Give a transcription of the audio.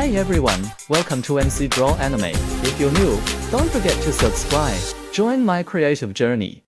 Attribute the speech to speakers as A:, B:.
A: Hi everyone, welcome to MC Draw Anime. If you're new, don't forget to subscribe. Join my creative journey.